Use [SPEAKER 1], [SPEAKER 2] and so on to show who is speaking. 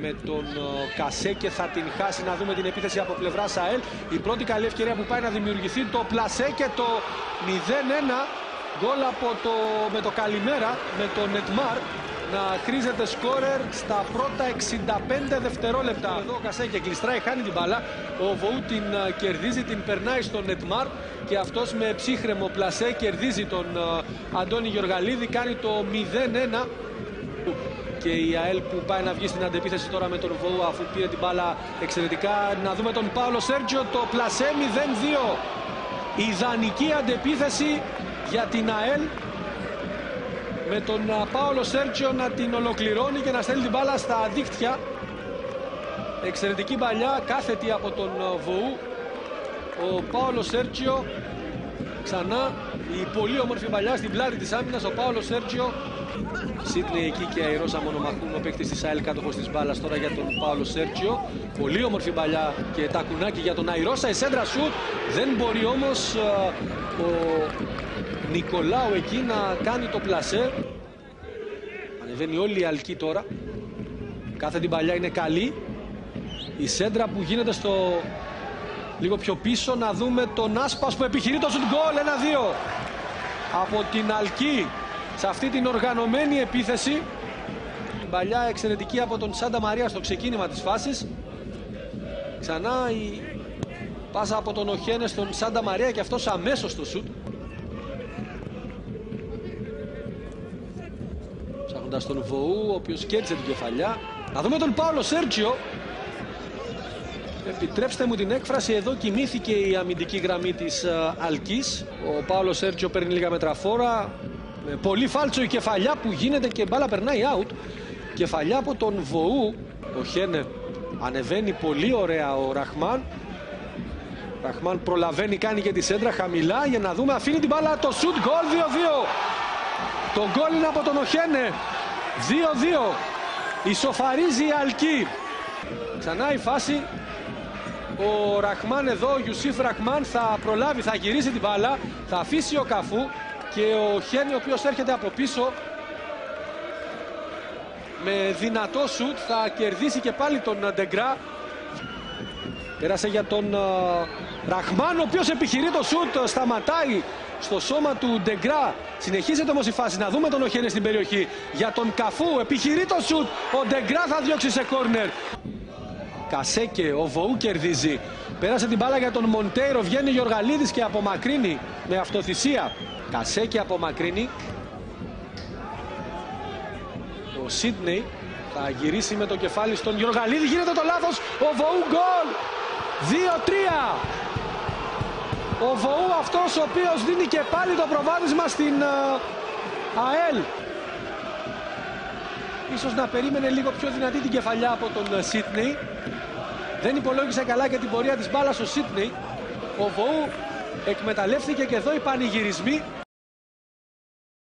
[SPEAKER 1] με τον ε, Κασέ και θα την χάσει να δούμε την επίθεση από πλευρά ΣΑΕΛ. Η πρώτη καλή ευκαιρία που πάει να δημιουργηθεί το πλασέ και το 0-1 γκολ από το, με το καλημέρα με τον Νετμάρ να χρήζεται σκόρερ στα πρώτα 65 δευτερόλεπτα. Εδώ ο Κασέ και κλειστράει, χάνει την μπάλα. Ο Βοού την ε, κερδίζει, την περνάει στον Νετμάρ και αυτός με ψύχρεμο πλασέ κερδίζει τον ε, Αντώνη Γεωργαλίδη, κάνει το 0-1 και η ΑΕΛ που πάει να βγει στην αντεπίθεση τώρα με τον Βοού αφού πήρε την μπάλα εξαιρετικά. Να δούμε τον Πάολο Σέρτζιο, το πλασέ 0-2. Ιδανική αντεπίθεση για την ΑΕΛ με τον Πάολο Σέρτζιο να την ολοκληρώνει και να στέλνει την μπάλα στα δίκτυα. Εξαιρετική παλιά, κάθετη από τον Βοού. Ο Πάολο Σέρτζιο ξανά η πολύ όμορφη παλιά στην πλάτη της άμυνας. Ο Πάολο Σέρτζιο Σίτνεϊ εκεί και αερόσα μονομαχούν ο παίκτης της ΑΕΛ κάτοχος της μπάλας τώρα για τον Πάολο Σέρτζιο. Πολύ όμορφη παλιά και τα κουνάκι για τον Αϊρόσα. Η σέντρα σουτ δεν μπορεί όμως ο Νικολάου εκεί να κάνει το πλασέ. Ανεβαίνει όλη η αλκή τώρα. Κάθε την παλιά είναι καλή. Η σέντρα που γίνεται στο λίγο πιο πίσω να δούμε τον Άσπας που επιχειρεί το σουτ γκολ 1-2 από την Αλκή σε αυτή την οργανωμένη επίθεση. Την παλιά εξαιρετική από τον Σάντα Μαρία στο ξεκίνημα της φάσης. Ξανά η πάσα από τον Οχένες στον Σάντα Μαρία και αυτός αμέσως στο σουτ. Ψάχνοντας τον Βοού, ο οποίος κέρδισε την κεφαλιά. Να δούμε τον Πάολο Σέρτζιο. Επιτρέψτε μου την έκφραση, εδώ κοιμήθηκε η αμυντική γραμμή της ε, Αλκής. Ο Πάολο Σέρτζιο παίρνει λίγα μετραφόρα. Με πολύ φάλτσο η κεφαλιά που γίνεται και μπάλα περνάει out. Κεφαλιά από τον Βοού. Ο Χένε ανεβαίνει πολύ ωραία ο Ραχμάν. Ραχμάν προλαβαίνει, κάνει και τη σέντρα χαμηλά για να δούμε. Αφήνει την μπάλα το σουτ γκολ 2-2. Το γκολ είναι από τον Οχένε. 2-2. Ισοφαρίζει η Αλκή. Ξανά η φάση. Ο Ραχμάν εδώ, ο Ιουσίφ Ραχμάν θα προλάβει, θα γυρίσει την μπάλα. Θα αφήσει ο Καφού και ο Χένι ο οποίος έρχεται από πίσω με δυνατό σουτ θα κερδίσει και πάλι τον Ντεγκρά. Πέρασε για τον Ραχμάν ο οποίος επιχειρεί το σουτ σταματάει στο σώμα του Ντεγκρά. Συνεχίζεται όμως η φάση. Να δούμε τον Οχένε στην περιοχή. Για τον Καφού επιχειρεί το σουτ. Ο Ντεγκρά θα διώξει σε κόρνερ Κασέκε, ο Βοού κερδίζει πέρασε την μπάλα για τον Μοντέιρο βγαίνει Γιοργαλίδης και απομακρύνει με αυτοθυσία Κασέκη απομακρύνει. Ο Σίτνεϊ θα γυρίσει με το κεφάλι στον Γιωργαλίδη. Γίνεται το λάθος. Ο Βοού γκολ. 2-3. Ο Βοού αυτός ο οποίος δίνει και πάλι το προβάδισμα στην uh, ΑΕΛ. Ίσως να περίμενε λίγο πιο δυνατή την κεφαλιά από τον Σίτνεϊ. Δεν υπολόγισε καλά και την πορεία της μπάλας ο Σίτνεϊ. Ο Βοού εκμεταλλεύτηκε και εδώ οι πανηγυρισμοί